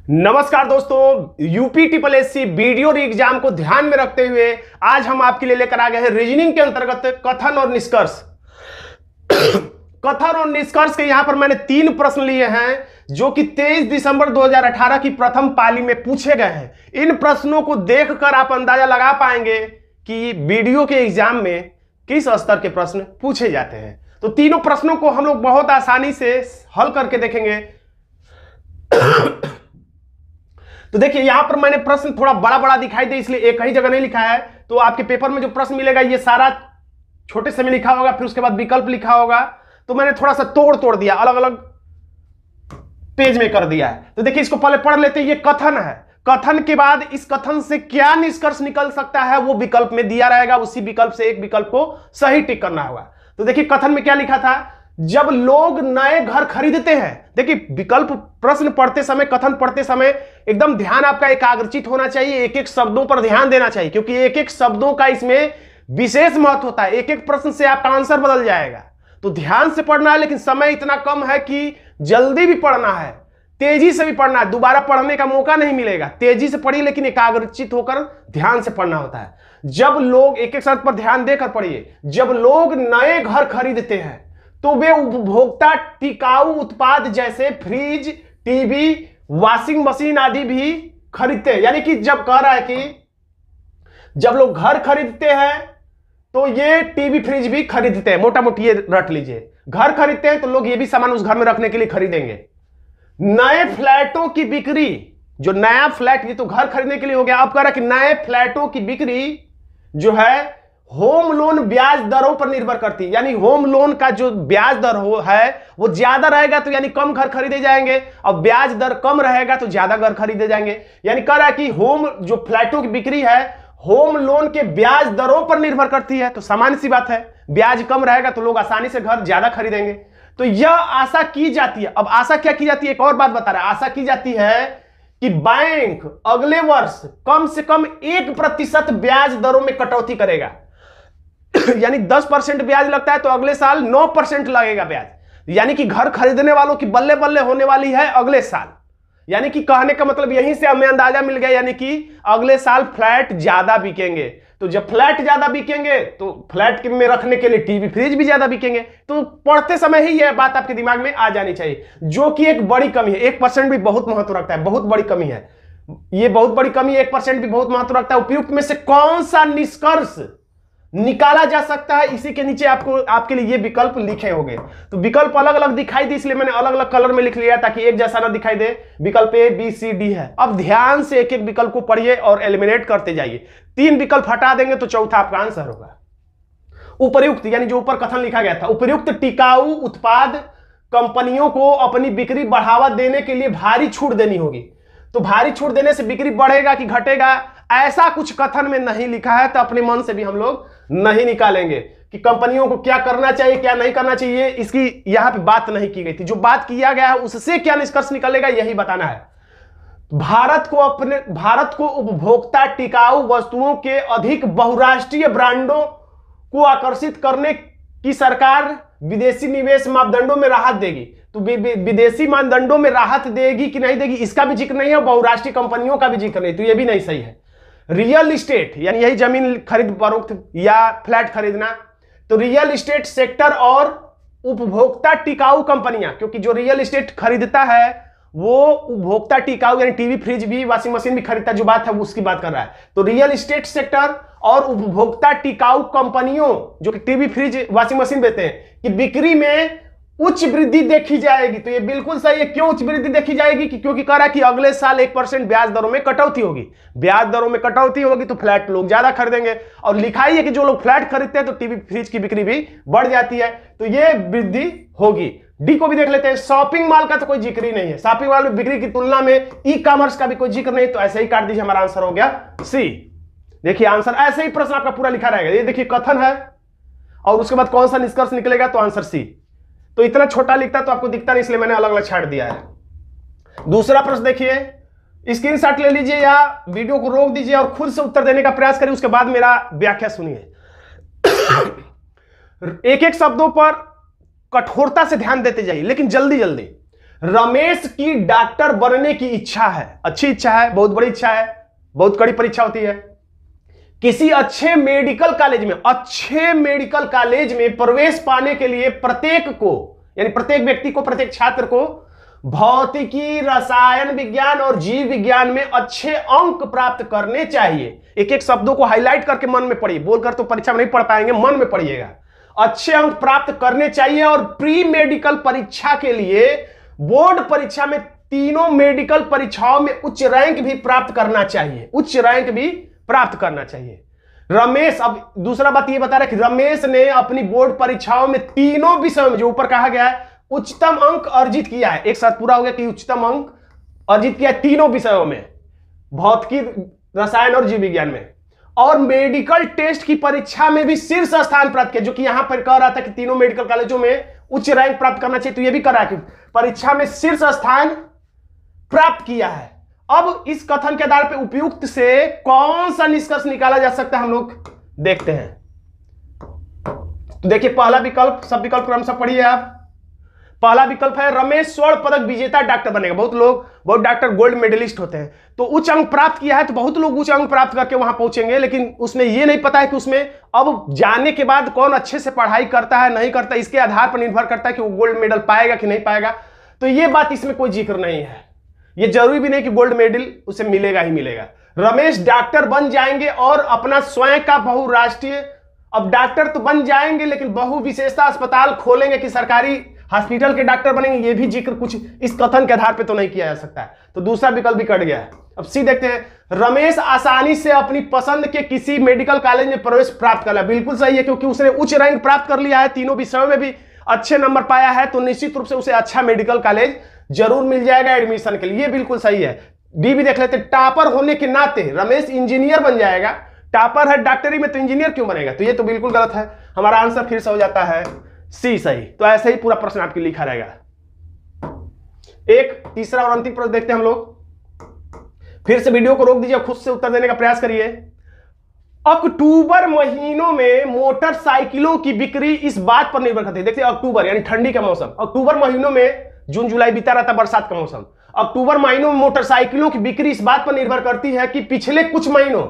नमस्कार दोस्तों, UP triple S C video exam को ध्यान में रखते हुए आज हम आपके लिए लेकर आ गए हैं रीजनिंग के अंतर्गत कथन और निष्कर्ष। कथन और निष्कर्ष के यहाँ पर मैंने तीन प्रश्न लिए हैं, जो कि 23 दिसंबर 2018 की प्रथम पाली में पूछे गए हैं। इन प्रश्नों को देखकर आप अंदाज़ा लगा पाएँगे कि वीडियो के एग्ज़ाम में किस स्तर के प्रश्न पूछे जाते हैं। तो तीनों प्रश्नों को हम लोग बहुत आसानी से हल करके देखेंगे। तो देखिए, यहाँ पर मैंने प्रश्न थोड़ा बड़ा बड़ा दिखाई दे, इसलिए एक ही जगह नहीं लिखा है। तो आपके पेपर में जो प्रश्न मिलेगा, ये सारा छोटे से में लिखा होगा, फिर उसके बाद विकल्प लिखा होगा। तो मैंने थोड़ा सा तोड़ तोड़ दिया अलग अलग पेज में कर दिया है। तो देखिए, इसको पहले पढ़ लेते ये कथन है। कथन के बाद इस कथन से क्या निष्कर्ष निकल सकता है, वो विकल्प में दिया रहेगा, उसी विकल्प से एक विकल्प को सही टिक करना होगा। तो देखिए, कथन में क्या लिखा था? जब लोग नए घर खरीदते हैं, देखिए, विकल्प प्रश्न पढ़ते समय, कथन पढ़ते समय एकदम ध्यान आपका एकाग्रचित होना चाहिए एक एक शब्दों पर ध्यान देना चाहिए, क्योंकि एक एक शब्दों का इसमें विशेष महत्व होता है। एक एक प्रश्न से आपका आंसर बदल जाएगा। तो ध्यान से पढ़ना है लेकिन समय इतना कम है कि जल्दी भी पढ़ना है, तेज़ी से भी पढ़ना है, दोबारा पढ़ने का मौका नहीं मिलेगा। तेज़ी से पढ़िए, लेकिन एकाग्रचित होकर ध्यान से पढ़ना होता है। जब लोग एक एक शब्द पर ध्यान देकर पढ़िए, जब लोग नए घर खरीदते हैं तो वे उपभोक्ता टिकाऊ उत्पाद जैसे फ्रिज, टीवी, वॉशिंग मशीन आदि भी खरीदते हैं। यानी कि जब कह रहा है कि जब लोग घर खरीदते हैं तो ये टीवी, फ्रिज भी खरीदते हैं। मोटा मोटी ये रट लीजिए। घर खरीदते हैं तो लोग ये भी सामान उस घर में रखने के लिए खरीदेंगे। नए फ्लैटों की बिक्री, जो नया फ्लैट, ये तो घर खरीदने के लिए हो गया। आप कह रहा कि नए फ्लैटों की बिक्री जो है होम लोन ब्याज दरों पर निर्भर करती है। यानी होम लोन का जो ब्याज दर हो, है, वो ज़्यादा रहेगा तो यानी कम घर खरीदे जाएँगे, और ब्याज दर कम रहेगा तो ज़्यादा घर खरीदे जाएँगे। यानी कह रहा है कि होम जो फ्लैटों की बिक्री है, होम लोन के ब्याज दरों पर निर्भर करती है। तो सामान्य सी बात है, ब्याज कम रहेगा तो लोग आसानी से घर ज़्यादा खरीदेंगे। तो यह आशा की जाती है। अब आशा क्या की जाती है? एक और बात बता रहा है। आशा की जाती है कि बैंक अगले वर्ष कम से कम एक प्रतिशत ब्याज दरों में कटौती करेगा। यानी 10 परसेंट ब्याज लगता है तो अगले साल 9 परसेंट लगेगा ब्याज। यानी कि घर खरीदने वालों की बल्ले बल्ले होने वाली है अगले साल। यानी कि कहने का मतलब यहीं से हमें अंदाज़ा मिल गया, यानी कि अगले साल फ्लैट ज़्यादा बिकेंगे। तो जब फ्लैट ज़्यादा बिकेंगे तो फ्लैट में रखने के लिए टीवी, फ्रिज भी ज़्यादा बिकेंगे। तो पढ़ते समय ही यह बात आपके दिमाग में आ जानी चाहिए, जो कि एक बड़ी कमी है। एक परसेंट भी बहुत महत्व रखता है, बहुत बड़ी कमी है। ये बहुत बड़ी कमी, एक परसेंट भी बहुत महत्व रखता है। उपयुक्त में से कौन सा निष्कर्ष निकाला जा सकता है। इसी के नीचे आपको, आपके लिए ये विकल्प लिखे होंगे। तो विकल्प अलग अलग दिखाई दे, इसलिए मैंने अलग अलग कलर में लिख लिया ताकि एक जैसा ना दिखाई दे। विकल्प ए बी सी डी है। अब ध्यान से एक एक विकल्प को पढ़िए और एलिमिनेट करते जाइए। तीन विकल्प हटा देंगे तो चौथा आपका आंसर होगा। उपयुक्त यानी जो ऊपर कथन लिखा गया था उपयुक्त टिकाऊ उत्पाद कंपनियों को अपनी बिक्री बढ़ावा देने के लिए भारी छूट देनी होगी। तो भारी छूट देने से बिक्री बढ़ेगा कि घटेगा? ऐसा कुछ कथन में नहीं लिखा है तो अपने मन से भी हम लोग नहीं निकालेंगे कि कंपनियों को क्या करना चाहिए, क्या नहीं करना चाहिए, इसकी यहाँ पे बात नहीं की गई थी। जो बात किया गया है, उससे क्या निष्कर्ष निकलेगा, यही बताना है। भारत को अपने, भारत को उपभोक्ता टिकाऊ वस्तुओं के अधिक बहुराष्ट्रीय ब्रांडों को आकर्षित करने की सरकार विदेशी निवेश मापदंडों में राहत देगी। तो विदेशी मानदंडों में राहत देगी कि नहीं देगी, इसका भी ज़िक्र नहीं है बहुराष्ट्रीय कंपनियों का भी ज़िक्र नहीं। तो ये भी नहीं सही है। रियल इस्टेट यानी यही ज़मीन खरीद फरोख्त या फ्लैट खरीदना तो रियल इस्टेट सेक्टर और उपभोक्ता टिकाऊ कंपनियाँ, क्योंकि जो रियल इस्टेट खरीदता है, वो उपभोक्ता टिकाऊ, यानी टीवी फ्रिज भी वॉशिंग मशीन भी खरीदता, जो बात है, वो उसकी बात कर रहा है। तो रियल इस्टेट सेक्टर और उपभोक्ता टिकाऊ कंपनियों, जो कि टीवी फ्रिज वॉशिंग मशीन बेचते हैं, कि बिक्री में उच्च वृद्धि देखी जाएगी। तो ये बिल्कुल सही है। क्यों उच्च वृद्धि देखी जाएगी? कि क्योंकि कह रहा है कि अगले साल एक परसेंट ब्याज दरों में कटौती होगी। ब्याज दरों में कटौती होगी तो फ्लैट लोग ज़्यादा खरीदेंगे। और लिखाई है कि जो लोग फ्लैट खरीदते हैं तो टीवी फ्रिज की बिक्री भी बढ़ जाती है। तो ये वृद्धि होगी। डी को भी देख लेते हैं। शॉपिंग मॉल का तो कोई ज़िक्र ही नहीं है। शॉपिंग मॉल में बिक्री की तुलना में ई कॉमर्स का भी कोई ज़िक्र नहीं। तो ऐसे ही काट दीजिए, हमारा आंसर हो गया सी। देखिए, आंसर ऐसे ही प्रश्न आपका पूरा लिखा रहेगा। ये देखिए, कथन है। और उसके बाद कौन सा निष्कर्ष निकलेगा? तो आंसर सी। तो इतना छोटा लिखता तो आपको दिखता नहीं, इसलिए मैंने अलग अलग छाट दिया है। दूसरा प्रश्न देखिए स्क्रीन शॉट ले लीजिए या वीडियो को रोक दीजिए और खुद से उत्तर देने का प्रयास करिए, उसके बाद मेरा व्याख्या सुनिए। एक एक शब्दों पर कठोरता से ध्यान देते जाइए, लेकिन जल्दी जल्दी रमेश की डॉक्टर बनने की इच्छा है। अच्छी इच्छा है, बहुत बड़ी इच्छा है, बहुत कड़ी परीक्षा होती है। किसी अच्छे मेडिकल कॉलेज में, अच्छे मेडिकल कॉलेज में प्रवेश पाने के लिए प्रत्येक को, यानी प्रत्येक व्यक्ति को, प्रत्येक छात्र को भौतिकी, रसायन विज्ञान और जीव विज्ञान में अच्छे अंक प्राप्त करने चाहिए। एक एक शब्दों को हाईलाइट करके मन में पढ़िए। बोलकर तो परीक्षा में नहीं पढ़ पाएँगे, मन में पढ़िएगा। अच्छे अंक प्राप्त करने चाहिए और प्री मेडिकल परीक्षा के लिए बोर्ड परीक्षा में तीनों मेडिकल परीक्षाओं में उच्च रैंक भी प्राप्त करना चाहिए। उच्च रैंक भी प्राप्त करना चाहिए। रमेश, अब दूसरा बात ये बता रहा है कि रमेश ने अपनी बोर्ड परीक्षाओं में तीनों विषयों में जो ऊपर कहा गया है, उच्चतम अंक अर्जित किया है। एक साथ पूरा हो गया कि उच्चतम अंक अर्जित किया है तीनों विषयों में, भौतिकी, रसायन और जीव विज्ञान में। और मेडिकल टेस्ट की परीक्षा में भी शीर्ष स्थान प्राप्त किया, जो कि यहाँ पर कह रहा था कि तीनों मेडिकल कॉलेजों में उच्च रैंक प्राप्त करना चाहिए। तो यह भी कर रहा है कि परीक्षा में शीर्ष स्थान प्राप्त किया है। अब इस कथन के आधार पर उपयुक्त से कौन सा निष्कर्ष निकाला जा सकता है हम लोग देखते हैं। तो देखिए, पहला विकल्प, सब विकल्प क्रम से पढ़िए आप। पहला विकल्प है रमेश स्वर्ण पदक विजेता डॉक्टर बनेगा। बहुत लोग, बहुत डॉक्टर गोल्ड मेडलिस्ट होते हैं। तो उच्च अंक प्राप्त किया है तो बहुत लोग उच्च अंक प्राप्त करके वहाँ पहुँचेंगे, लेकिन उसमें यह नहीं पता है कि उसमें अब जाने के बाद कौन अच्छे से पढ़ाई करता है, नहीं करता इसके आधार पर निर्भर करता है कि वो गोल्ड मेडल पाएगा कि नहीं पाएगा। तो ये बात इसमें कोई ज़िक्र नहीं है। ये ज़रूरी भी नहीं कि गोल्ड मेडल उसे मिलेगा ही मिलेगा। रमेश डॉक्टर बन जाएँगे और अपना स्वयं का बहुराष्ट्रीय, अब डॉक्टर तो बन जाएँगे, लेकिन बहु विशेषता अस्पताल खोलेंगे कि सरकारी हॉस्पिटल के डॉक्टर बनेंगे, ये भी ज़िक्र कुछ इस कथन के आधार पर तो नहीं किया जा सकता। है तो दूसरा विकल्प भी कट गया है। अब सी देखते हैं। रमेश आसानी से अपनी पसंद के किसी मेडिकल कॉलेज में प्रवेश प्राप्त कर लिया बिल्कुल सही है, क्योंकि उसने उच्च रैंक प्राप्त कर लिया है, तीनों विषयों में भी। अच्छे नंबर पाया है तो निश्चित रूप से उसे अच्छा मेडिकल कॉलेज ज़रूर मिल जाएगा एडमिशन के लिए। बिल्कुल सही है। डी भी देख लेते, टॉपर होने के नाते रमेश इंजीनियर बन जाएगा। टॉपर है, डॉक्टरी में तो इंजीनियर क्यों बनेगा? तो ये तो बिल्कुल गलत है। हमारा आंसर फिर से हो जाता है सी सही। तो ऐसे ही पूरा प्रश्न आपके लिखा रहेगा। एक, तीसरा और अंतिम प्रश्न देखते हैं हम लोग। फिर से वीडियो को रोक दीजिए खुद से उत्तर देने का प्रयास करिए। अक्टूबर महीनों में मोटरसाइकिलों की बिक्री इस बात पर निर्भर करती है। देखिए अक्टूबर, यानी ठंडी का मौसम। अक्टूबर महीनों में जून, जुलाई बीता रहता बरसात का मौसम। अक्टूबर महीनों में मोटरसाइकिलों की बिक्री इस बात पर निर्भर करती है कि पिछले कुछ महीनों,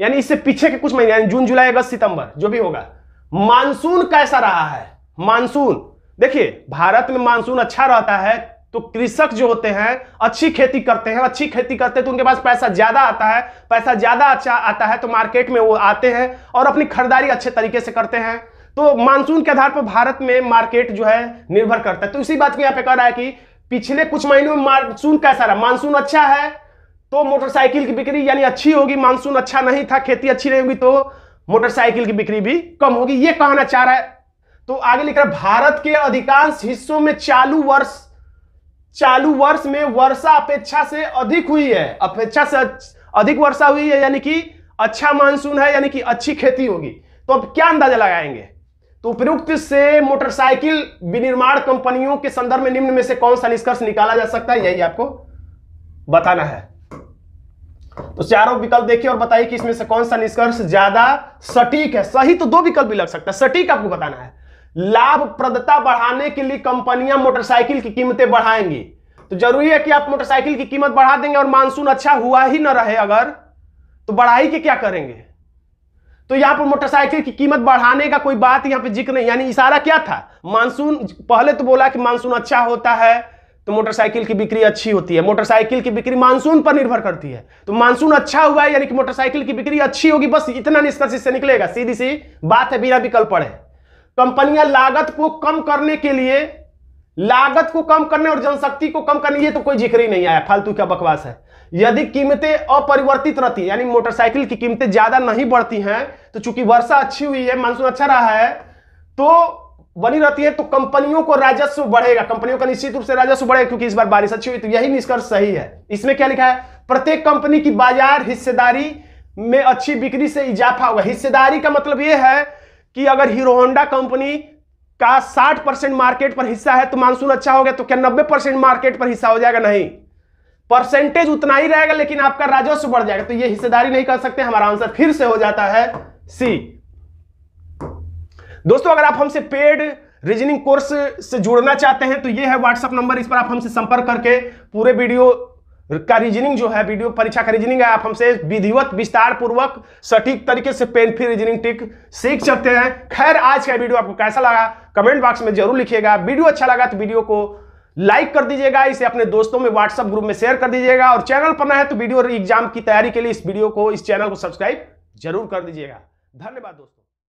यानी इससे पीछे के कुछ महीने, यानी जून, जुलाई, अगस्त, सितंबर, जो भी होगा, मानसून कैसा रहा है? मानसून, देखिए, भारत में मानसून अच्छा रहता है तो कृषक जो होते हैं, अच्छी खेती करते हैं, अच्छी खेती करते हैं तो उनके पास पैसा ज़्यादा आता है, पैसा ज़्यादा अच्छा आता है तो मार्केट में वो आते हैं और अपनी खरीदारी अच्छे तरीके से करते हैं। तो मानसून के आधार पर भारत में मार्केट जो है, निर्भर करता है। तो इसी बात को यहाँ पे कह रहा है कि पिछले कुछ महीनों में मानसून कैसा रहा? मानसून अच्छा है तो मोटरसाइकिल की बिक्री यानी अच्छी होगी मानसून अच्छा नहीं था, खेती अच्छी नहीं होगी तो मोटरसाइकिल की बिक्री भी कम होगी। ये कहना चाह रहा है। तो आगे लिख रहा है, भारत के अधिकांश हिस्सों में चालू वर्ष चालू वर्ष में वर्षा अपेक्षा से अधिक हुई है। अपेक्षा से अधिक वर्षा हुई है, यानी कि अच्छा मानसून है, यानी कि अच्छी खेती होगी। तो अब क्या अंदाज़ा लगाएँगे? तो उपयुक्त से मोटरसाइकिल विनिर्माण कंपनियों के संदर्भ में निम्न में से कौन सा निष्कर्ष निकाला जा सकता है, यही आपको बताना है। तो चारों विकल्प देखिए और बताइए कि इसमें से कौन सा निष्कर्ष ज़्यादा सटीक है। सही तो दो विकल्प भी लग सकता है। सटीक आपको बताना है। लाभप्रदता बढ़ाने के लिए कंपनियाँ मोटरसाइकिल की कीमतें बढ़ाएँगी। तो ज़रूरी है कि आप मोटरसाइकिल की कीमत बढ़ा देंगे और मानसून अच्छा हुआ ही ना रहे अगर तो बढ़ाई के क्या करेंगे? तो यहाँ पर मोटरसाइकिल की कीमत बढ़ाने का कोई बात यहाँ पे ज़िक्र नहीं, यानी इशारा क्या था? मानसून, पहले तो बोला कि मानसून अच्छा होता है तो मोटरसाइकिल की बिक्री अच्छी होती है। मोटरसाइकिल की बिक्री मानसून पर निर्भर करती है। तो मानसून अच्छा हुआ है, यानी कि मोटरसाइकिल की बिक्री अच्छी होगी, बस इतना निष्कर्ष इससे निकलेगा। सीधी सी बात है, बिना विकल्प पड़े। कंपनियाँ लागत को कम करने के लिए, लागत को कम करने और जनशक्ति को कम करने, ये तो कोई ज़िक्र ही नहीं आया। फालतू क्या बकवास है? यदि कीमतें अपरिवर्तित रहती है यानी मोटरसाइकिल की कीमतें ज़्यादा नहीं बढ़ती हैं तो चूँकि वर्षा अच्छी हुई है, मानसून अच्छा रहा है तो बनी रहती है तो कंपनियों को राजस्व बढ़ेगा। कंपनियों का निश्चित रूप से राजस्व बढ़ेगा, क्योंकि इस बार बारिश अच्छी हुई तो यही निष्कर्ष सही है। इसमें क्या लिखा है? प्रत्येक कंपनी की बाज़ार हिस्सेदारी में अच्छी बिक्री से इजाफा होगा हिस्सेदारी का मतलब यह है कि अगर हीरो होंडा कंपनी का 60 परसेंट मार्केट पर हिस्सा है तो मानसून अच्छा हो गया तो क्या 90 परसेंट मार्केट पर हिस्सा हो जाएगा? नहीं। परसेंटेज उतना ही रहेगा, लेकिन आपका राजस्व बढ़ जाएगा। तो ये हिस्सेदारी नहीं कर सकते, हमारा आंसर फिर से हो जाता है सी दोस्तों, अगर आप हमसे पेड रीजनिंग कोर्स से जुड़ना चाहते हैं तो ये है व्हाट्सअप नंबर इस पर आप हमसे संपर्क करके पूरे वीडियो का रीजनिंग जो है वीडियो परीक्षा का रीजनिंग है, आप हमसे विधिवत विस्तार पूर्वक सटीक तरीके से पेन फ्री रीजनिंग टिक सीख सकते हैं। खैर, आज का वीडियो आपको कैसा लगा कमेंट बॉक्स में ज़रूर लिखिएगा। वीडियो अच्छा लगा तो वीडियो को लाइक कर दीजिएगा, इसे अपने दोस्तों में व्हाट्सएप ग्रुप में शेयर कर दीजिएगा और चैनल पर नया है तो वीडियो एग्ज़ाम की तैयारी के लिए इस वीडियो को, इस चैनल को सब्सक्राइब ज़रूर कर दीजिएगा। धन्यवाद दोस्तों।